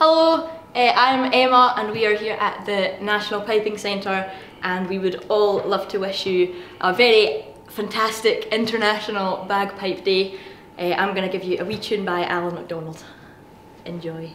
Hello, uh, I'm Emma and we are here at the National Piping Centre and we would all love to wish you a very fantastic International Bagpipe Day. Uh, I'm going to give you a wee tune by Allan MacDonald. Enjoy.